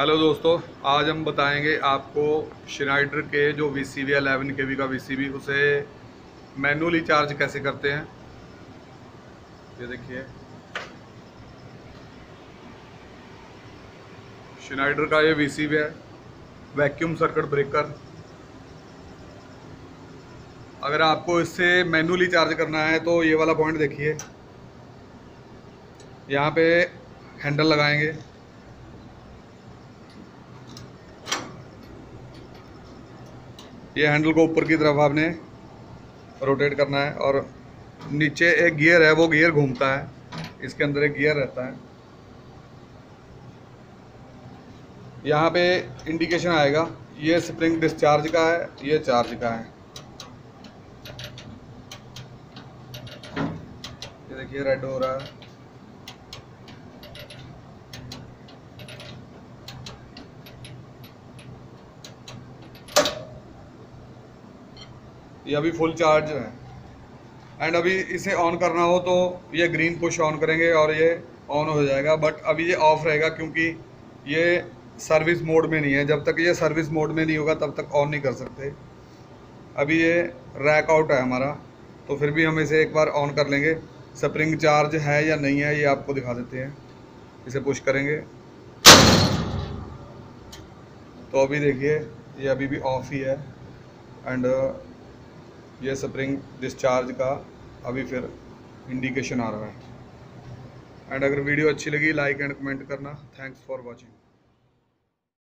Hello दोस्तों, आज हम बताएँगे आपको शिनाइडर के जो V C V eleven K V का वी सी वी उसे मैनुअली चार्ज कैसे करते हैं? ये देखिए। शिनाइडर का ये वी सी वी है वैक्यूम सर्किट ब्रेकर अगर आपको इससे मैनुअली चार्ज करना है तो ये वाला पॉइंट देखिए। यहाँ पे हैंडल लगाएँगे। ये हैंडल को ऊपर की तरफ़ आपने रोटेट करना है और नीचे एक गियर है, वो गियर घूमता है। इसके अंदर एक गियर रहता है। यहाँ पे इंडिकेशन आएगा, ये स्प्रिंग डिस्चार्ज का है, ये चार्ज का है। ये देखिए, रेड हो रहा है। ये अभी फुल चार्ज है। एंड अभी इसे ऑन करना हो तो ये ग्रीन पुश ऑन करेंगे और ये ऑन हो जाएगा। बट अभी ये ऑफ़ रहेगा क्योंकि ये सर्विस मोड में नहीं है। जब तक ये सर्विस मोड में नहीं होगा, तब तक ऑन नहीं कर सकते। अभी ये रैक आउट है हमारा तो फिर भी हम इसे एक बार ऑन कर लेंगे। स्प्रिंग चार्ज है या नहीं है, ये आपको दिखा देते हैं। इसे पुश करेंगे। तो अभी देखिए, ये अभी भी ऑफ़ ही है। एंड ये स्प्रिंग डिस्चार्ज का अभी फिर इंडिकेशन आ रहा है। एंड अगर वीडियो अच्छी लगी लाइक एंड कमेंट करना। Thanks for watching